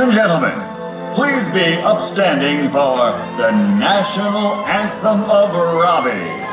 Ladies and gentlemen, please be upstanding for the National Anthem of Robbie.